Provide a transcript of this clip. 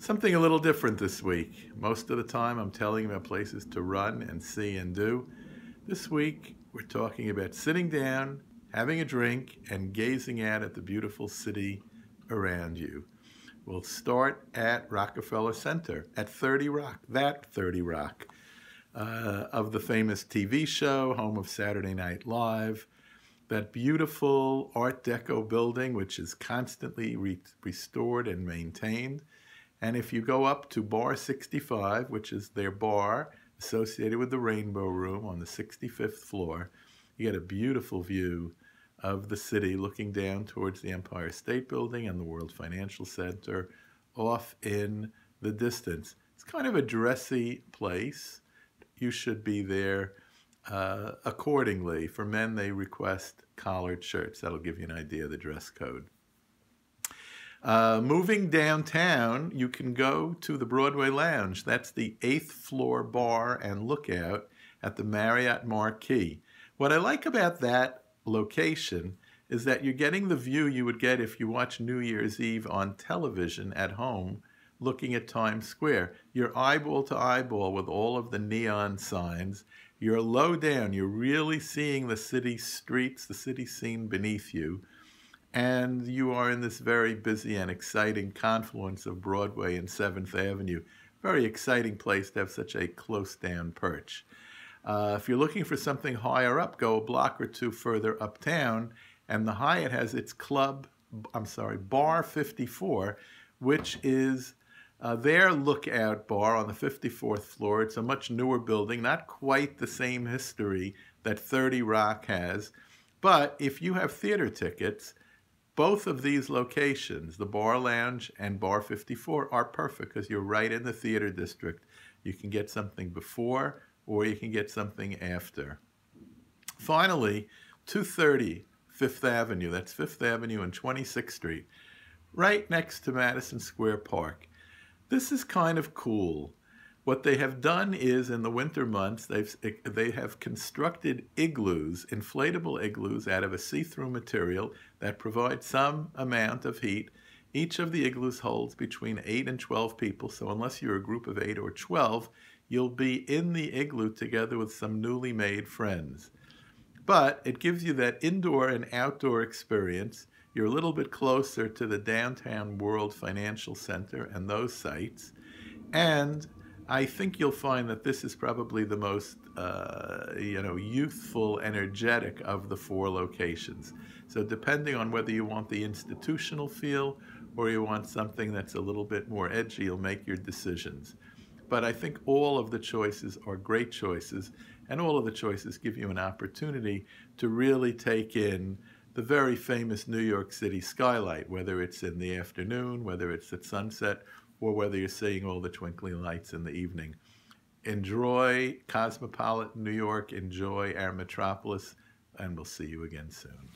Something a little different this week. Most of the time, I'm telling you about places to run and see and do. This week, we're talking about sitting down, having a drink, and gazing out at the beautiful city around you. We'll start at Rockefeller Center at 30 Rock, that 30 Rock, uh, of the famous TV show, home of Saturday Night Live. That beautiful Art Deco building, which is constantly re restored and maintained. And if you go up to Bar 65, which is their bar associated with the Rainbow Room on the 65th floor, you get a beautiful view of the city looking down towards the Empire State Building and the World Financial Center off in the distance. It's kind of a dressy place. You should be there uh, accordingly. For men, they request collared shirts. That'll give you an idea of the dress code. Uh, moving downtown, you can go to the Broadway Lounge. That's the eighth floor bar and lookout at the Marriott Marquis. What I like about that location is that you're getting the view you would get if you watch New Year's Eve on television at home looking at Times Square. You're eyeball to eyeball with all of the neon signs. You're low down. You're really seeing the city streets, the city scene beneath you and you are in this very busy and exciting confluence of Broadway and 7th Avenue. Very exciting place to have such a close down perch. Uh, if you're looking for something higher up, go a block or two further uptown, and the Hyatt has its club, I'm sorry, Bar 54, which is uh, their lookout bar on the 54th floor. It's a much newer building, not quite the same history that 30 Rock has. But if you have theater tickets, both of these locations, the Bar Lounge and Bar 54, are perfect because you're right in the theater district. You can get something before or you can get something after. Finally, 230 Fifth Avenue, that's Fifth Avenue and 26th Street, right next to Madison Square Park. This is kind of cool. What they have done is in the winter months, they've, eh, they have constructed igloos, inflatable igloos out of a see-through material that provide some amount of heat. Each of the igloos holds between 8 and 12 people, so unless you're a group of 8 or 12, you'll be in the igloo together with some newly made friends. But it gives you that indoor and outdoor experience. You're a little bit closer to the downtown World Financial Center and those sites. And I think you'll find that this is probably the most, uh, you know, youthful, energetic of the four locations. So depending on whether you want the institutional feel or you want something that's a little bit more edgy, you'll make your decisions. But I think all of the choices are great choices, and all of the choices give you an opportunity to really take in the very famous New York City skylight, whether it's in the afternoon, whether it's at sunset, or whether you're seeing all the twinkling lights in the evening. Enjoy cosmopolitan New York, enjoy our metropolis, and we'll see you again soon.